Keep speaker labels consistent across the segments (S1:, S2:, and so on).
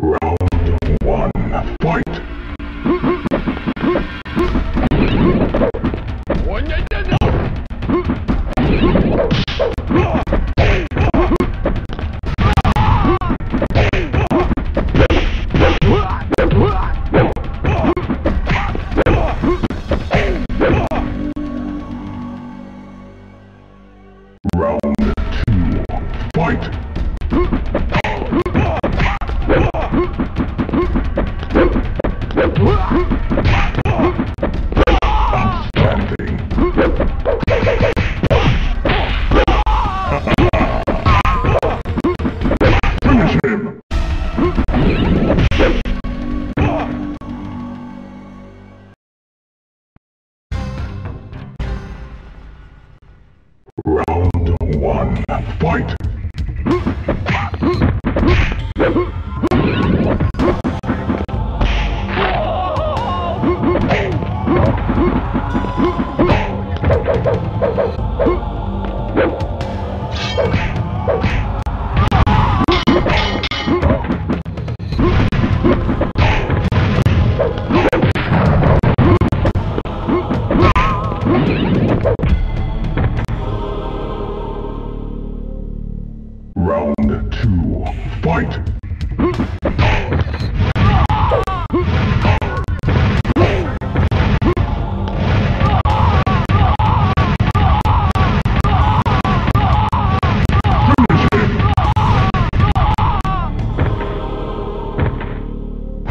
S1: Round one, fight! One, fight!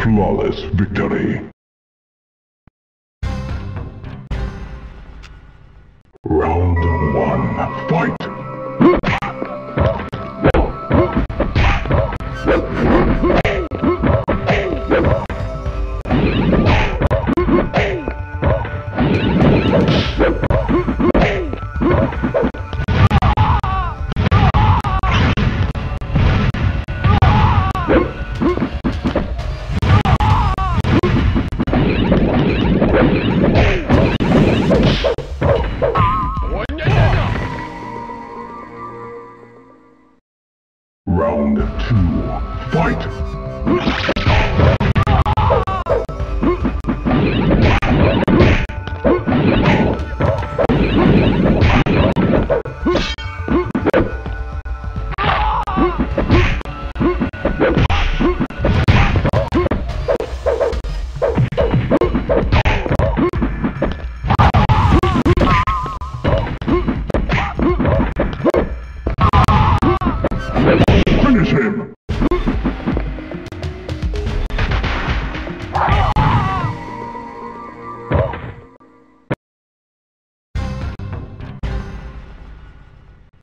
S1: Flawless victory. Round one, fight! Round two, fight!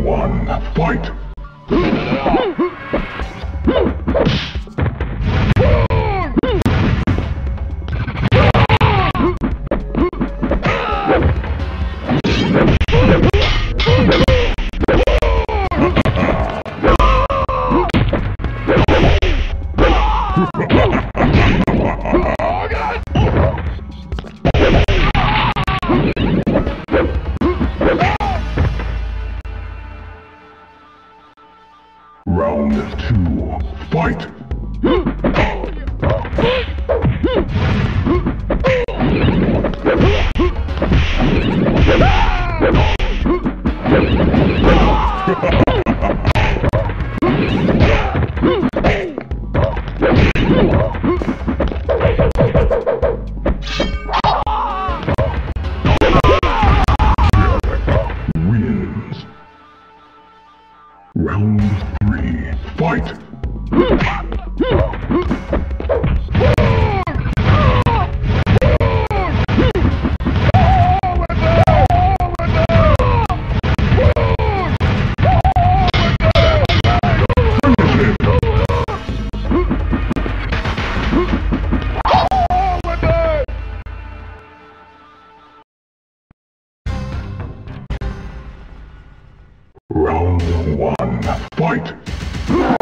S1: One, fight! Round three, fight! one. Fight!